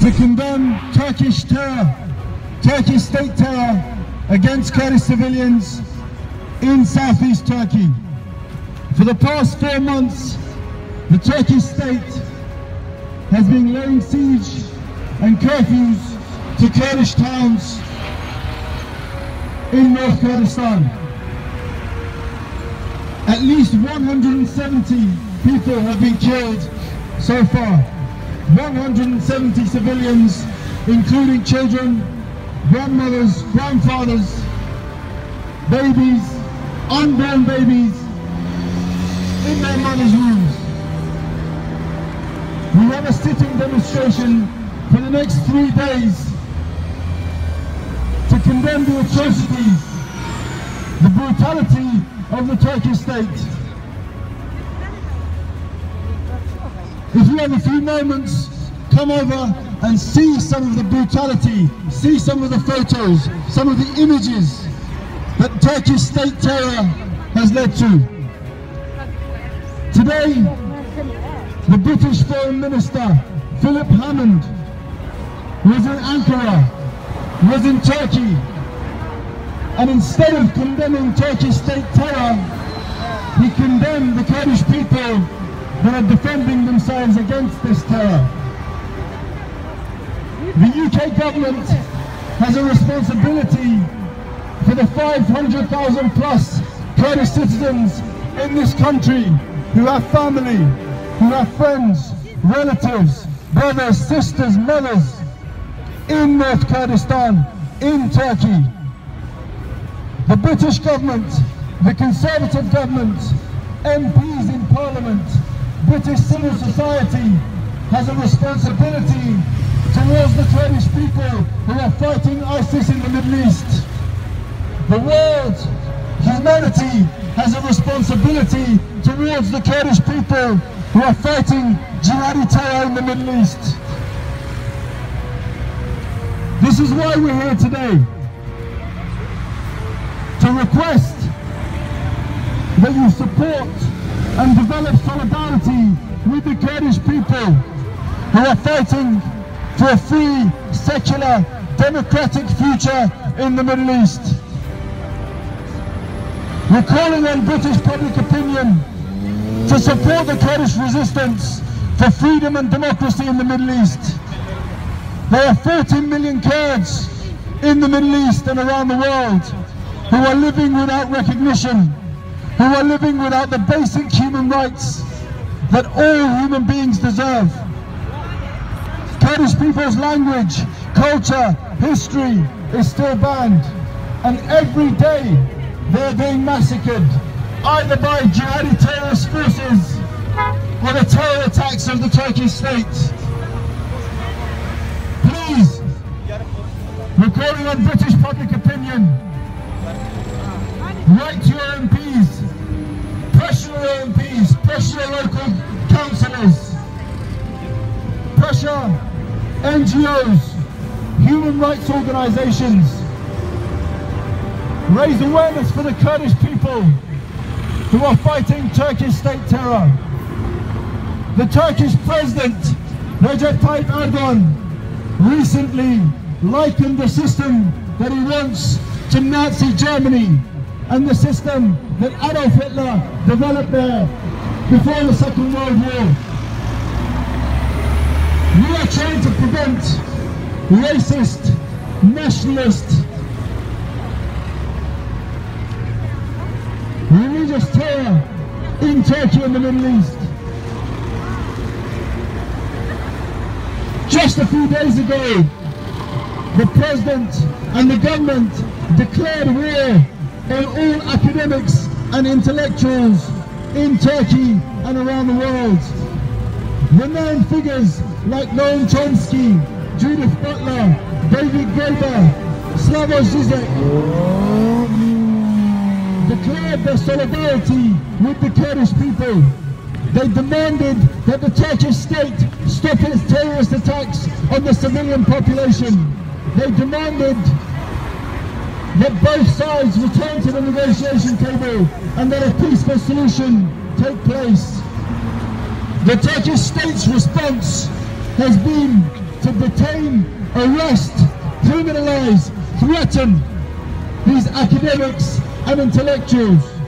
to condemn Turkish terror, Turkish state terror against Kurdish civilians in southeast Turkey. For the past four months, the Turkish state has been laying siege and curfews to Kurdish towns in North Kurdistan. At least 170 people have been killed so far. 170 civilians, including children, grandmothers, grandfathers, babies, unborn babies, in their mother's wombs. We have a sitting demonstration for the next three days condemn the atrocities, the brutality of the Turkish state. If you have a few moments, come over and see some of the brutality, see some of the photos, some of the images that Turkish state terror has led to. Today, the British Foreign Minister, Philip Hammond, was in Ankara, was in Turkey, and instead of condemning Turkish state terror, he condemned the Kurdish people that are defending themselves against this terror. The UK government has a responsibility for the 500,000 plus Kurdish citizens in this country who have family, who have friends, relatives, brothers, sisters, mothers in North Kurdistan, in Turkey. The British government, the Conservative government, MPs in Parliament, British civil society has a responsibility towards the Kurdish people who are fighting ISIS in the Middle East. The world, humanity, has a responsibility towards the Kurdish people who are fighting jihadi terror in the Middle East. This is why we're here today. To request that you support and develop solidarity with the Kurdish people who are fighting for a free, secular, democratic future in the Middle East. We're calling on British public opinion to support the Kurdish resistance for freedom and democracy in the Middle East. There are 14 million Kurds in the Middle East and around the world who are living without recognition, who are living without the basic human rights that all human beings deserve. Kurdish people's language, culture, history is still banned. And every day they're being massacred, either by jihadi terrorist forces or the terror attacks of the Turkish state. We're calling on British public opinion. Write to your MPs, pressure your MPs, pressure your local councillors, pressure NGOs, human rights organisations, raise awareness for the Kurdish people who are fighting Turkish state terror. The Turkish president, Recep Tayyip Erdogan, recently likened the system that he wants to Nazi Germany and the system that Adolf Hitler developed there before the Second World War. We are trying to prevent racist, nationalist, religious terror in Turkey and the Middle East. Just a few days ago, the President and the government declared war on all academics and intellectuals in Turkey and around the world. Renowned figures like Noam Chomsky, Judith Butler, David Graeber, Slavoj Zizek declared their solidarity with the Kurdish people. They demanded that the Turkish state stop its terrorist attacks on the civilian population. They demanded that both sides return to the negotiation table and that a peaceful solution take place. The Turkish state's response has been to detain, arrest, criminalize, threaten these academics and intellectuals.